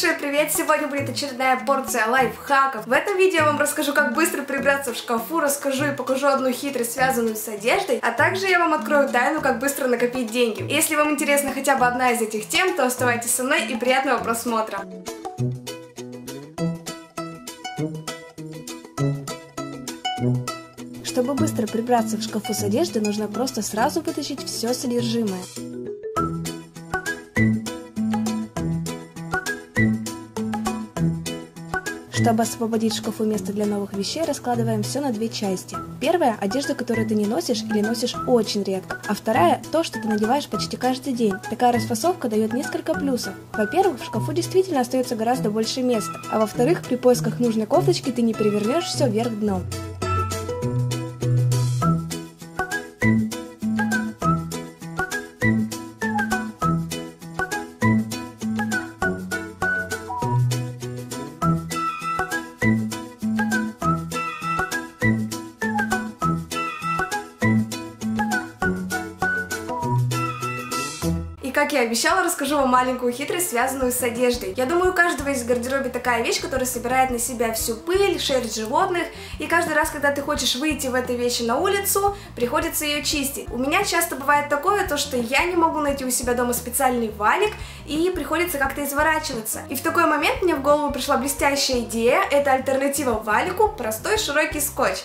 большой привет! Сегодня будет очередная порция лайфхаков. В этом видео я вам расскажу, как быстро прибраться в шкафу, расскажу и покажу одну хитрость, связанную с одеждой, а также я вам открою тайну, как быстро накопить деньги. Если вам интересна хотя бы одна из этих тем, то оставайтесь со мной и приятного просмотра! Чтобы быстро прибраться в шкафу с одеждой, нужно просто сразу вытащить все содержимое. Чтобы освободить шкафу место для новых вещей, раскладываем все на две части. Первая – одежда, которую ты не носишь или носишь очень редко. А вторая – то, что ты надеваешь почти каждый день. Такая расфасовка дает несколько плюсов. Во-первых, в шкафу действительно остается гораздо больше места. А во-вторых, при поисках нужной кофточки ты не перевернешь все вверх дном. Как я обещала, расскажу вам маленькую хитрость, связанную с одеждой. Я думаю, у каждого есть в гардеробе такая вещь, которая собирает на себя всю пыль, шерсть животных, и каждый раз, когда ты хочешь выйти в этой вещи на улицу, приходится ее чистить. У меня часто бывает такое, то что я не могу найти у себя дома специальный валик, и приходится как-то изворачиваться. И в такой момент мне в голову пришла блестящая идея, это альтернатива валику, простой широкий скотч.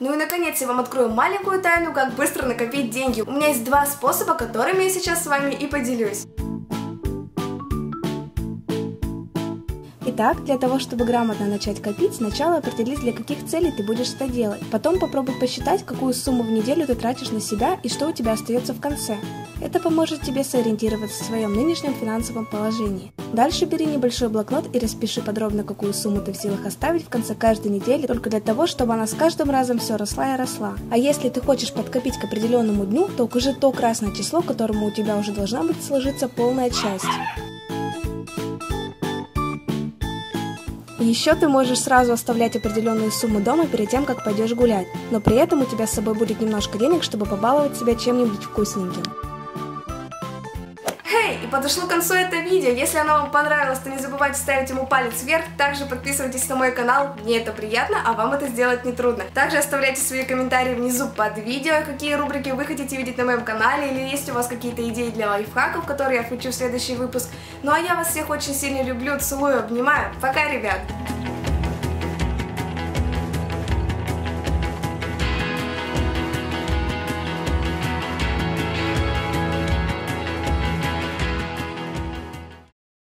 Ну и наконец я вам открою маленькую тайну, как быстро накопить деньги. У меня есть два способа, которыми я сейчас с вами и поделюсь. Итак, для того, чтобы грамотно начать копить, сначала определись, для каких целей ты будешь это делать. Потом попробуй посчитать, какую сумму в неделю ты тратишь на себя и что у тебя остается в конце. Это поможет тебе сориентироваться в своем нынешнем финансовом положении. Дальше бери небольшой блокнот и распиши подробно, какую сумму ты в силах оставить в конце каждой недели, только для того, чтобы она с каждым разом все росла и росла. А если ты хочешь подкопить к определенному дню, то укажи то красное число, которому у тебя уже должна быть сложиться полная часть. Еще ты можешь сразу оставлять определенную сумму дома перед тем, как пойдешь гулять, но при этом у тебя с собой будет немножко денег, чтобы побаловать себя чем-нибудь вкусненьким. Хей, и подошло к концу это видео. Если оно вам понравилось, то не забывайте ставить ему палец вверх. Также подписывайтесь на мой канал, мне это приятно, а вам это сделать не трудно. Также оставляйте свои комментарии внизу под видео, какие рубрики вы хотите видеть на моем канале, или есть у вас какие-то идеи для лайфхаков, которые я включу в следующий выпуск. Ну а я вас всех очень сильно люблю, целую, обнимаю. Пока, ребят!